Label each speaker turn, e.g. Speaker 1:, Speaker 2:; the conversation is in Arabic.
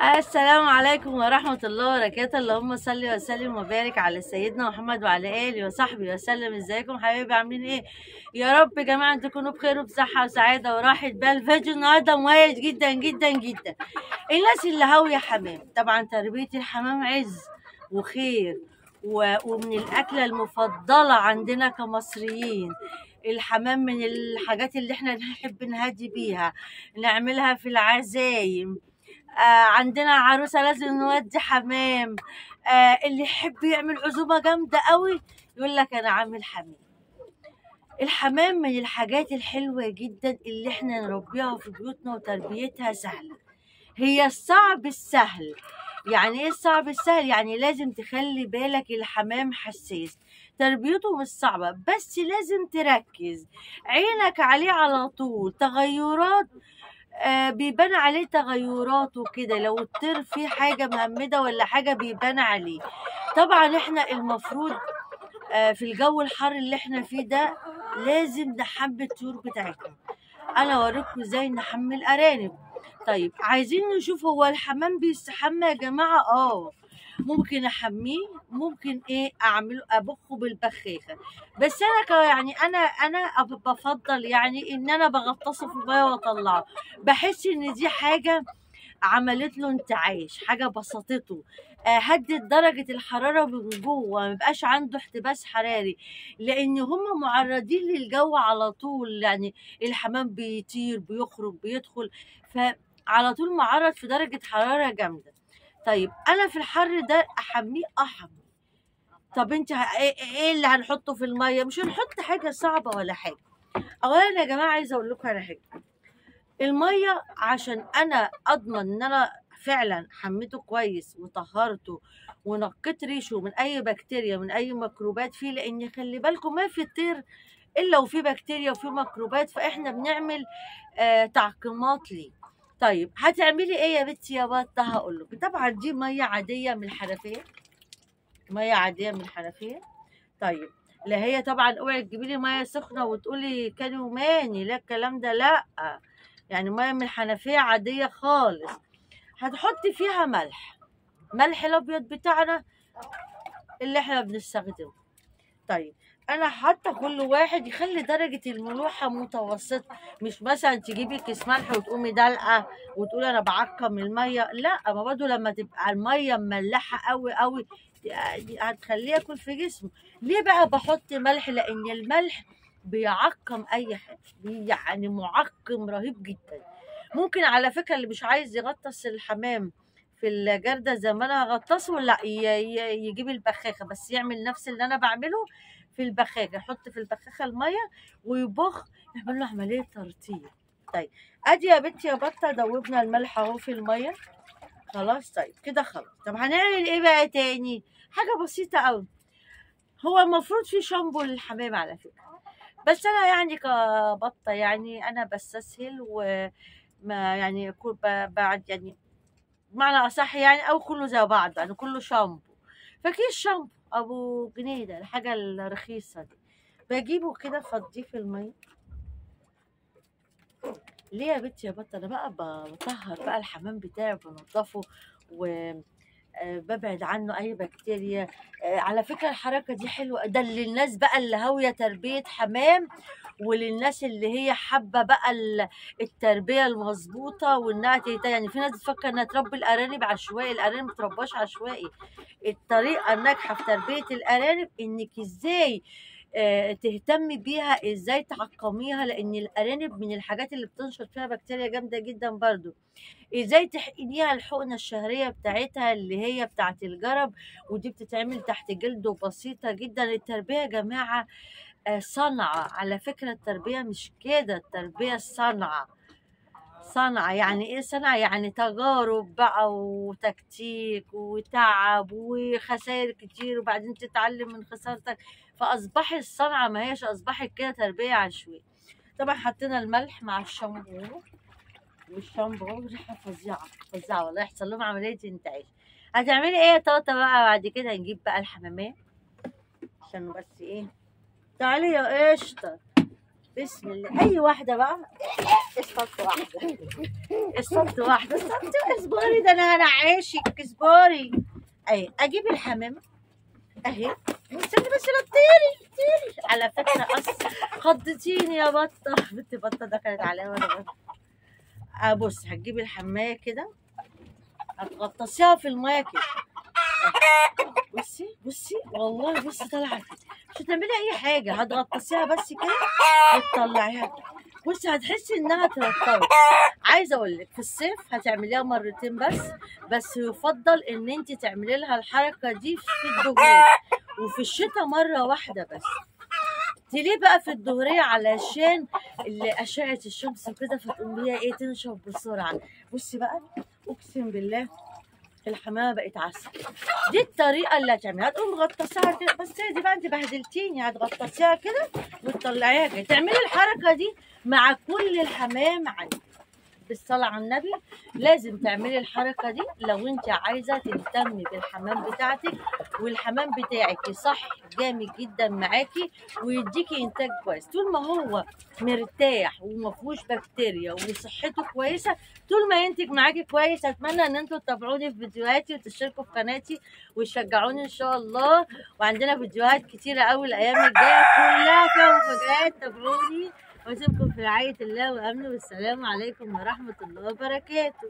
Speaker 1: السلام عليكم ورحمة الله وبركاته. اللهم صل وسلم وبارك على سيدنا محمد وعلى آله وصحبه وسلم. ازيكم حبايبي عاملين إيه؟ يا رب يا جماعة تكونوا بخير وبصحة وسعادة وراحة بال. فيديو النهاردة مميز جدا جدا جدا. الناس اللي هاوية حمام. طبعا تربية الحمام عز وخير و- ومن الأكلة المفضلة عندنا كمصريين. الحمام من الحاجات اللي إحنا نحب نهدي بيها. نعملها في العزايم آه عندنا عروسة لازم نودي حمام. آه اللي يحب يعمل عزومة جامدة قوي يقول لك أنا عامل حمام. الحمام من الحاجات الحلوة جدا اللي إحنا نربيها في بيوتنا وتربيتها سهلة هي الصعب السهل. يعني إيه الصعب السهل؟ يعني لازم تخلي بالك الحمام حساس. تربيته مش صعبة بس لازم تركز. عينك عليه على طول. تغيرات آه بيبان عليه تغيرات وكده. لو الطير فيه حاجة مهمدة ولا حاجة بيبان عليه. طبعا إحنا المفروض آه في الجو الحر اللي إحنا فيه ده لازم نحمي الطيور بتاعتنا. أنا أوريكم إزاي نحمي الأرانب. طيب عايزين نشوف هو الحمام بيستحمى يا جماعة؟ آه. ممكن أحميه ممكن إيه أعمله أبخه بالبخاخة. بس أنا يعني أنا أنا بفضل يعني إن أنا بغطسه في المية وأطلعه. بحس إن دي حاجة عملت له انتعاش حاجة بسطته. آه، هدت درجة الحرارة من جوه ما يبقاش عنده احتباس حراري. لأن هم معرضين للجو على طول يعني الحمام بيطير بيخرج بيدخل. فعلى طول معرض في درجة حرارة جامدة. طيب أنا في الحر ده أحميه احمي طب أنت ه- إيه إيه اللي هنحطه في المية؟ مش هنحط حاجة صعبة ولا حاجة. اولا يا جماعة عايزة أقول لكم على حاجة. المية عشان أنا أضمن إن أنا فعلا حميته كويس وطهرته ونقيت ريشه من أي بكتيريا من أي ميكروبات فيه لأن خلي بالكم ما في طير إلا وفي بكتيريا وفي ميكروبات فإحنا بنعمل آه تعقيمات ليه. طيب هتعملي إيه يا بنتي يا بطة؟ هقول لك. طبعا دي مية عادية من الحنفية. مية عادية من الحنفية. طيب لا هي طبعا اوعي تجيبي لي مية سخنة وتقولي كان يوماني لا الكلام ده لا. يعني مية من الحنفية عادية خالص. هتحطي فيها ملح. ملح الأبيض بتاعنا اللي إحنا بنستخدمه. طيب أنا حاطه كل واحد يخلي درجة الملوحة متوسطة. مش مثلا تجيبي كيس ملح وتقومي دلقة وتقولي أنا بعقم المية. لا ما برضه لما تبقى المية مملحة قوي قوي دي هتخليه ياكل في جسمه ليه بقى بحط ملح؟ لأن الملح بيعقم أي حاجة يعني معقم رهيب جدا. ممكن على فكرة اللي مش عايز يغطس الحمام في الجردة زي ما أنا هغطسه لا يجيب البخاخة بس يعمل نفس اللي أنا بعمله في البخاخة يحط في البخاخة المية ويبخ. يعمل له عملية ترطيب. طيب ادي يا بنتي يا بطة دوبنا الملح أهو في المية. خلاص؟ طيب كده خلاص. طب هنعمل إيه بقى تاني؟ حاجة بسيطة قوي هو المفروض في شامبو للحمام على فكرة. بس أنا يعني كبطة يعني أنا بستسهل وما يعني بعد يعني بمعنى أصح يعني أو كله زي بعض يعني كله شامبو. فكيس شامبو أبو جنيه ده الحاجة الرخيصة دي. بجيبه كده فضيه في المية. ليه يا بنتي يا بطة؟ أنا بقى بطهر بقى الحمام بتاعي بنضفه و آه، ببعد عنه أي بكتيريا. آه، على فكرة الحركة دي حلوة. ده للناس بقى اللي هاوية تربية حمام وللناس اللي هي حابة بقى ال- التربية المظبوطه وإنها يعني في ناس بتفكر إنها تربي الأرانب عشوائي الأرانب ما بترباش عشوائي. الطريقة الناجحة في تربية الأرانب إنك إزاي تهتمي بيها إزاي تعقميها لأن الأرانب من الحاجات اللي بتنشط فيها بكتيريا جامدة جدا برضو. إزاي تحقنيها الحقنة الشهرية بتاعتها اللي هي بتاعت الجرب ودي بتتعمل تحت جلده بسيطة جدا. التربية يا جماعة آه، صنعة. على فكرة التربية مش كده. التربية صنعة. صنعة يعني إيه صنعة؟ يعني تجارب بقى وتكتيك وتعب وخسائر كتير وبعدين تتعلم من خسارتك. فأصبحت الصنعة ما هيش أصبحت كده تربية عشوائية. طبعا حطينا الملح مع الشامبو. والشامبو ريحة فظيعة فظيعة والله. يحصل لهم عملية انتعاش هتعملي إيه يا طاطا بقى بعد كده؟ نجيب بقى الحمامات. عشان بس إيه؟ تعالي يا قشطة. بسم الله. أي واحدة بقى؟ الصمت واحدة. الصمت واحدة. الصمت اصبري ده أنا هنعيشك اصبري أهي أجيب الحمامة أهي. استني بس لا تطيري تطيري على فكرة أصلا خضتيني يا بطة. بنت بطة دخلت عليا وأنا بس آه بص هتجيبي الحماية كده. هتغطسيها في المية كده. بصي بصي. والله بصي طالعة كده مش هتعملي اي حاجة هتغطسيها بس كده وتطلعيها. بصي هتحسي انها ترطبت عايزة أقول لك في الصيف هتعمليها مرتين بس بس يفضل ان انت تعملي لها الحركة دي في الظهريه وفي الشتاء مرة واحدة بس. دي ليه بقى في الظهرية علشان اللي أشعة الشمس وكده فتقوم هي إيه تنشف بسرعة. بصي بقى اقسم بالله. الحمامة بقت عسل. دي الطريقة اللي هتعملها هتقوم مغطساها كده بس دي بقى انت بهدلتيني. هتغطسيها كده وتطلعيها كده. تعملي الحركة دي مع كل الحمام عندك. بالصلاة على النبي لازم تعملي الحركة دي لو انت عايزة تهتمي بالحمام بتاعتك والحمام بتاعك يصح جامد جدا معاكي ويديكي إنتاج كويس. طول ما هو مرتاح ومفهوش بكتيريا وصحته كويسة طول ما ينتج معاكي كويس أتمنى إن أنتوا تتابعوني في فيديوهاتي وتشتركوا في قناتي وتشجعوني إن شاء الله. وعندنا فيديوهات كتيرة قوي الأيام الجاية كلها فيها مفاجآت تابعوني. واسيبكم في رعاية الله وأمنه والسلام عليكم ورحمة الله وبركاته.